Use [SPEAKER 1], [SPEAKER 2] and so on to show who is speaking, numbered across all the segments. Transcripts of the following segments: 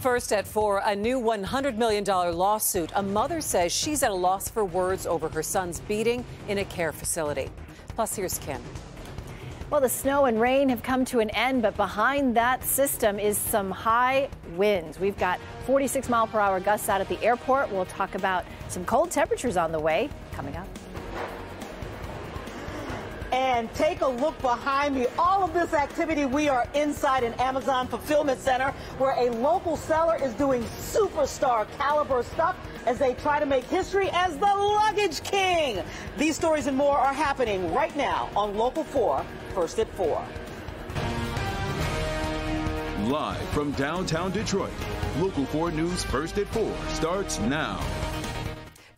[SPEAKER 1] First at four, a new $100 million lawsuit. A mother says she's at a loss for words over her son's beating in a care facility. Plus, here's Kim.
[SPEAKER 2] Well, the snow and rain have come to an end, but behind that system is some high winds. We've got 46 mile per hour gusts out at the airport. We'll talk about some cold temperatures on the way coming up.
[SPEAKER 3] And take a look behind me. All of this activity, we are inside an Amazon fulfillment center where a local seller is doing superstar caliber stuff as they try to make history as the luggage king. These stories and more are happening right now on Local 4, First at 4.
[SPEAKER 4] Live from downtown Detroit, Local 4 News First at 4 starts now.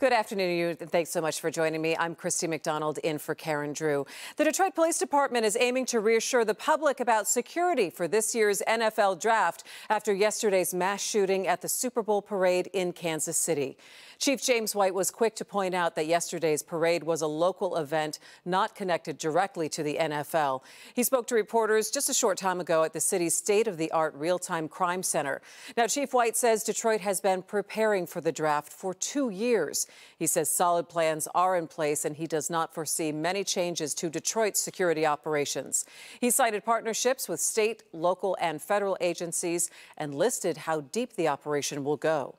[SPEAKER 1] Good afternoon you, and thanks so much for joining me. I'm Christy McDonald in for Karen Drew. The Detroit Police Department is aiming to reassure the public about security for this year's NFL draft after yesterday's mass shooting at the Super Bowl parade in Kansas City. Chief James White was quick to point out that yesterday's parade was a local event not connected directly to the NFL. He spoke to reporters just a short time ago at the city's state of the art real time crime center. Now, Chief White says Detroit has been preparing for the draft for two years. He says solid plans are in place and he does not foresee many changes to Detroit's security operations. He cited partnerships with state, local, and federal agencies and listed how deep the operation will go.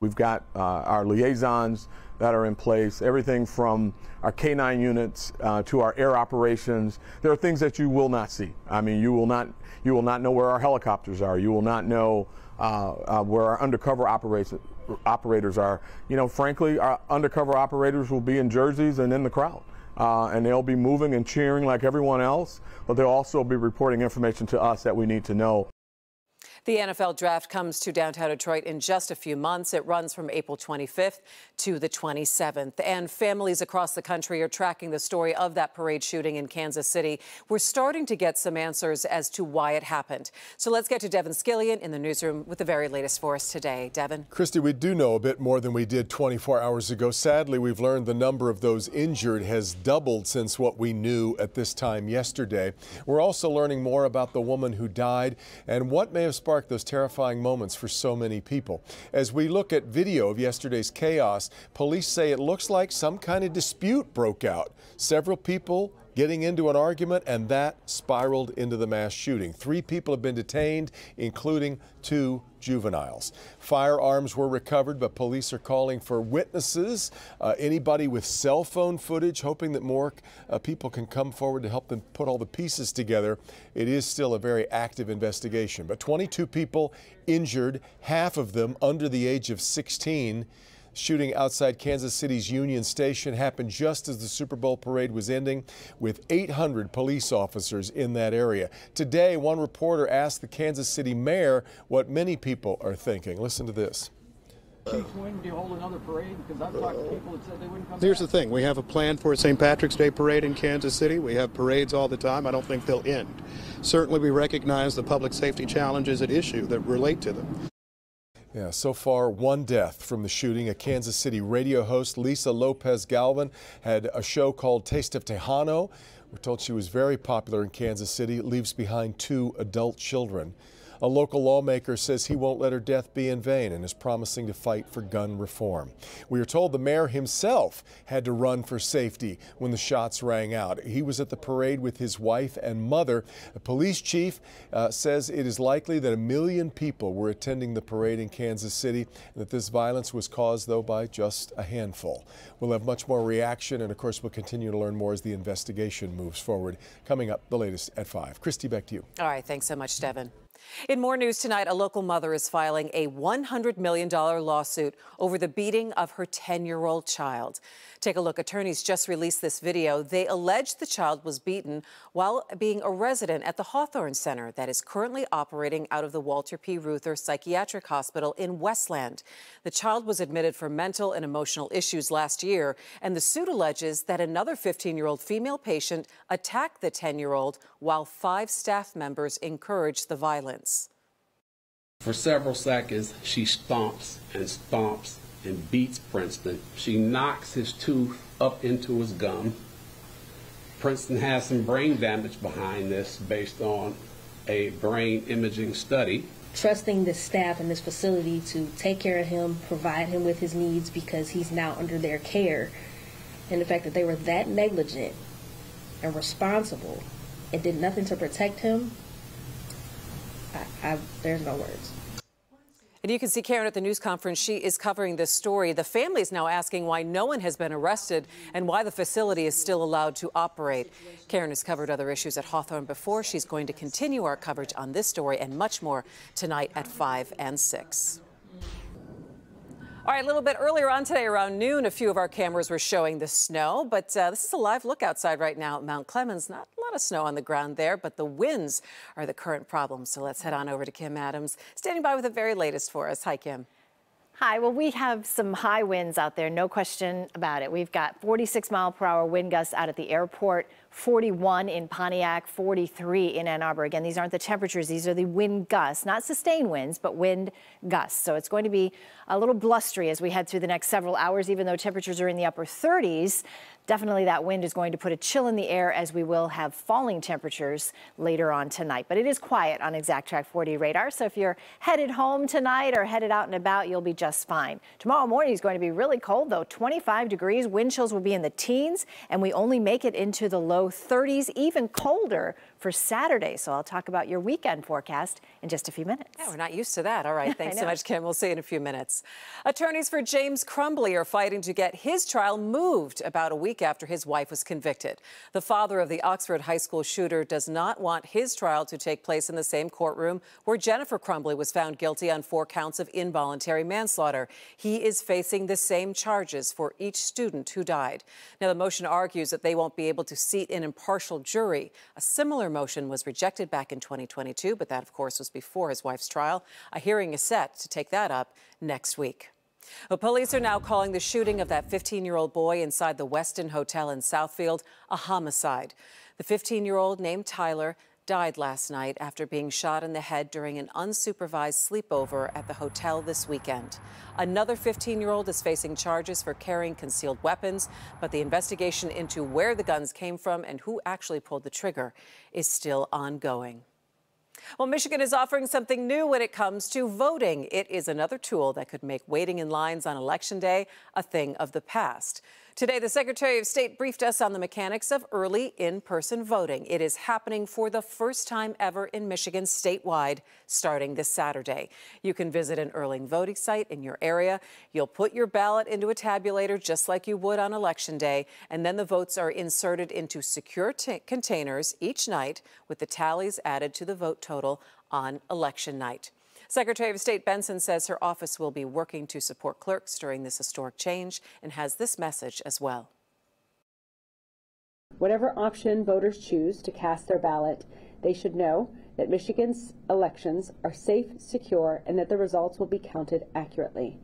[SPEAKER 5] We've got uh, our liaisons that are in place, everything from our K9 units uh, to our air operations. There are things that you will not see. I mean, you will not you will not know where our helicopters are. You will not know uh, uh where our undercover operators operators are. You know, frankly, our undercover operators will be in jerseys and in the crowd. Uh, and they'll be moving and cheering like everyone else, but they'll also be reporting information to us that we need to know.
[SPEAKER 1] The NFL draft comes to downtown Detroit in just a few months. It runs from April 25th to the 27th. And families across the country are tracking the story of that parade shooting in Kansas City. We're starting to get some answers as to why it happened. So let's get to Devin Scillian in the newsroom with the very latest for us today. Devin.
[SPEAKER 6] Christy, we do know a bit more than we did 24 hours ago. Sadly, we've learned the number of those injured has doubled since what we knew at this time yesterday. We're also learning more about the woman who died and what may have sparked those terrifying moments for so many people. As we look at video of yesterday's chaos, police say it looks like some kind of dispute broke out. Several people getting into an argument, and that spiraled into the mass shooting. Three people have been detained, including two juveniles. Firearms were recovered, but police are calling for witnesses, uh, anybody with cell phone footage, hoping that more uh, people can come forward to help them put all the pieces together. It is still a very active investigation, but 22 people injured, half of them under the age of 16 shooting outside Kansas City's Union Station happened just as the Super Bowl parade was ending, with 800 police officers in that area. Today, one reporter asked the Kansas City mayor what many people are thinking. Listen to this.
[SPEAKER 7] Chief, when do you hold another parade? Because I've talked to people that said they wouldn't come
[SPEAKER 8] Here's the thing. We have a plan for a St. Patrick's Day parade in Kansas City. We have parades all the time. I don't think they'll end. Certainly, we recognize the public safety challenges at issue that relate to them.
[SPEAKER 6] Yeah, so far, one death from the shooting. A Kansas City radio host, Lisa Lopez Galvan, had a show called Taste of Tejano. We're told she was very popular in Kansas City, leaves behind two adult children. A local lawmaker says he won't let her death be in vain and is promising to fight for gun reform. We are told the mayor himself had to run for safety when the shots rang out. He was at the parade with his wife and mother. The police chief uh, says it is likely that a million people were attending the parade in Kansas City and that this violence was caused, though, by just a handful. We'll have much more reaction, and of course, we'll continue to learn more as the investigation moves forward. Coming up, the latest at 5. Christy, back to you.
[SPEAKER 1] All right. Thanks so much, Devin. In more news tonight, a local mother is filing a $100 million lawsuit over the beating of her 10 year old child. Take a look. Attorneys just released this video. They allege the child was beaten while being a resident at the Hawthorne Center that is currently operating out of the Walter P. Reuther Psychiatric Hospital in Westland. The child was admitted for mental and emotional issues last year, and the suit alleges that another 15 year old female patient attacked the 10 year old while five staff members encouraged the violence.
[SPEAKER 9] For several seconds, she stomps and stomps and beats Princeton. She knocks his tooth up into his gum. Princeton has some brain damage behind this based on a brain imaging study.
[SPEAKER 10] trusting the staff in this facility to take care of him, provide him with his needs because he's now under their care. And the fact that they were that negligent and responsible and did nothing to protect him, I, I, there's no words.
[SPEAKER 1] And you can see Karen at the news conference. She is covering this story. The family is now asking why no one has been arrested and why the facility is still allowed to operate. Karen has covered other issues at Hawthorne before. She's going to continue our coverage on this story and much more tonight at 5 and 6. All right, a little bit earlier on today, around noon, a few of our cameras were showing the snow, but uh, this is a live look outside right now at Mount Clemens. Not of snow on the ground there, but the winds are the current problem. So let's head on over to Kim Adams, standing by with the very latest for us. Hi, Kim.
[SPEAKER 2] Hi, well, we have some high winds out there, no question about it. We've got 46 mile per hour wind gusts out at the airport, 41 in Pontiac, 43 in Ann Arbor. Again, these aren't the temperatures, these are the wind gusts, not sustained winds, but wind gusts. So it's going to be a little blustery as we head through the next several hours, even though temperatures are in the upper 30s. Definitely that wind is going to put a chill in the air as we will have falling temperatures later on tonight. But it is quiet on Exact Track 40 radar, so if you're headed home tonight or headed out and about, you'll be just fine. Tomorrow morning is going to be really cold, though, 25 degrees. Wind chills will be in the teens, and we only make it into the low 30s, even colder for Saturday. So I'll talk about your weekend forecast in just a few minutes.
[SPEAKER 1] Yeah, we're not used to that. All right. Thanks so much, Kim. We'll see you in a few minutes. Attorneys for James Crumbley are fighting to get his trial moved about a week after his wife was convicted. The father of the Oxford High School shooter does not want his trial to take place in the same courtroom where Jennifer Crumbley was found guilty on four counts of involuntary manslaughter. He is facing the same charges for each student who died. Now, the motion argues that they won't be able to seat an impartial jury. A similar motion was rejected back in 2022, but that, of course, was before his wife's trial. A hearing is set to take that up next week. Well, police are now calling the shooting of that 15 year old boy inside the Westin Hotel in Southfield a homicide. The 15 year old named Tyler died last night after being shot in the head during an unsupervised sleepover at the hotel this weekend. Another 15 year old is facing charges for carrying concealed weapons, but the investigation into where the guns came from and who actually pulled the trigger is still ongoing. Well, Michigan is offering something new when it comes to voting. It is another tool that could make waiting in lines on Election Day a thing of the past. Today, the Secretary of State briefed us on the mechanics of early in person voting. It is happening for the first time ever in Michigan statewide starting this Saturday. You can visit an early voting site in your area. You'll put your ballot into a tabulator just like you would on Election Day, and then the votes are inserted into secure containers each night with the tallies added to the vote total on election night. Secretary of State Benson says her office will be working to support clerks during this historic change and has this message as well.
[SPEAKER 11] Whatever option voters choose to cast their ballot, they should know that Michigan's elections are safe, secure, and that the results will be counted accurately.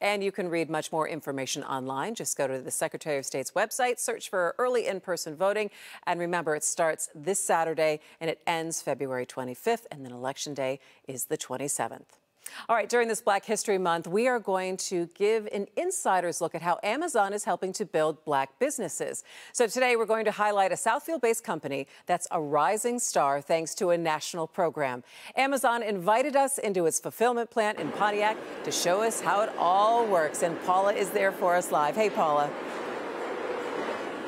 [SPEAKER 1] And you can read much more information online. Just go to the Secretary of State's website, search for early in person voting. And remember, it starts this Saturday and it ends February 25th, and then Election Day is the 27th. All right, during this Black History Month, we are going to give an insider's look at how Amazon is helping to build black businesses. So today we're going to highlight a Southfield based company that's a rising star thanks to a national program. Amazon invited us into its fulfillment plant in Pontiac to show us how it all works. And Paula is there for us live. Hey, Paula.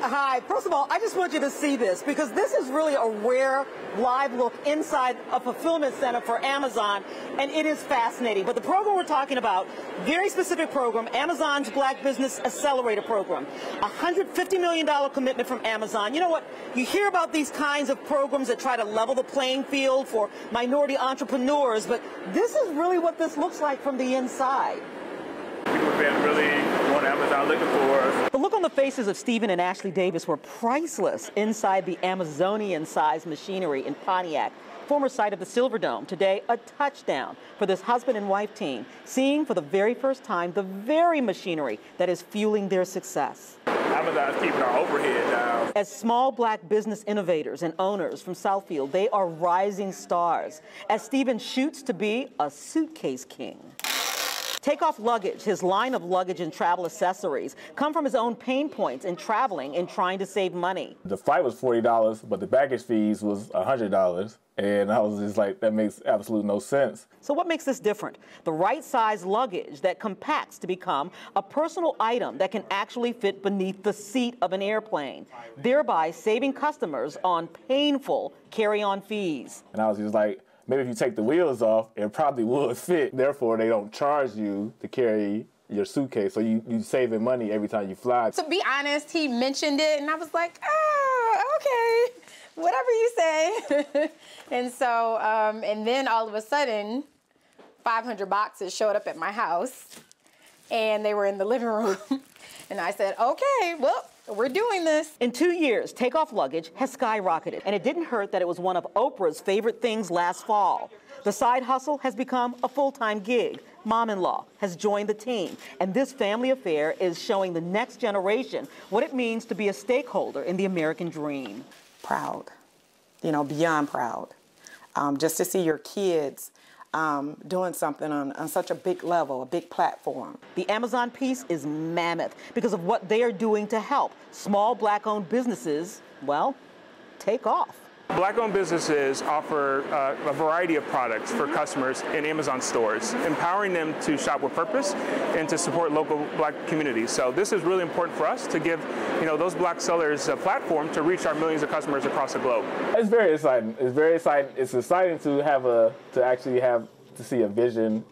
[SPEAKER 3] Hi. First of all, I just want you to see this because this is really a rare live look inside a fulfillment center for Amazon, and it is fascinating. But the program we're talking about, very specific program, Amazon's Black Business Accelerator Program. A $150 million commitment from Amazon. You know what? You hear about these kinds of programs that try to level the playing field for minority entrepreneurs, but this is really what this looks like from the inside.
[SPEAKER 12] Have been really on Amazon looking for us.
[SPEAKER 3] The look on the faces of Stephen and Ashley Davis were priceless inside the Amazonian-sized machinery in Pontiac former site of the Silverdome. Today, a touchdown for this husband and wife team, seeing for the very first time the very machinery that is fueling their success.
[SPEAKER 12] Amazon's keeping our overhead down.
[SPEAKER 3] As small black business innovators and owners from Southfield, they are rising stars as Stephen shoots to be a suitcase king. Takeoff Luggage, his line of luggage and travel accessories, come from his own pain points in traveling and trying to save money.
[SPEAKER 13] The flight was $40, but the baggage fees was $100. And I was just like, that makes absolute no sense.
[SPEAKER 3] So what makes this different? The right size luggage that compacts to become a personal item that can actually fit beneath the seat of an airplane, thereby saving customers on painful carry-on fees.
[SPEAKER 13] And I was just like, maybe if you take the wheels off, it probably would fit. Therefore, they don't charge you to carry your suitcase. So you, you saving money every time you fly.
[SPEAKER 14] To be honest, he mentioned it and I was like, oh, okay whatever you say. and so, um, and then all of a sudden, 500 boxes showed up at my house and they were in the living room. and I said, okay, well, we're doing this.
[SPEAKER 3] In two years, takeoff luggage has skyrocketed, and it didn't hurt that it was one of Oprah's favorite things last fall. The side hustle has become a full time gig. Mom in law has joined the team, and this family affair is showing the next generation what it means to be a stakeholder in the American dream
[SPEAKER 15] proud, you know, beyond proud. Um, just to see your kids um, doing something on, on such a big level, a big platform.
[SPEAKER 3] The Amazon piece is mammoth because of what they are doing to help small black owned businesses, well, take off.
[SPEAKER 12] Black-owned businesses offer uh, a variety of products for customers in Amazon stores, empowering them to shop with purpose and to support local black communities. So this is really important for us to give, you know, those black sellers a platform to reach our millions of customers across the globe.
[SPEAKER 13] It's very exciting. It's very exciting. It's exciting to have a to actually have to see a vision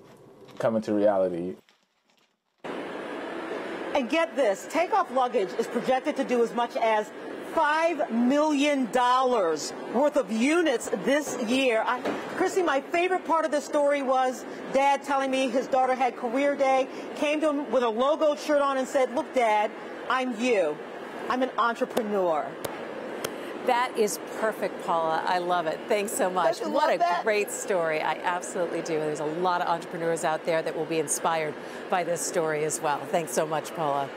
[SPEAKER 13] come into reality.
[SPEAKER 3] And get this, takeoff luggage is projected to do as much as $5 million worth of units this year. I, Chrissy, my favorite part of the story was dad telling me his daughter had career day, came to him with a logo shirt on and said, look, dad, I'm you. I'm an entrepreneur.
[SPEAKER 1] That is perfect, Paula. I love it. Thanks so much. What a that? great story. I absolutely do. There's a lot of entrepreneurs out there that will be inspired by this story as well. Thanks so much, Paula.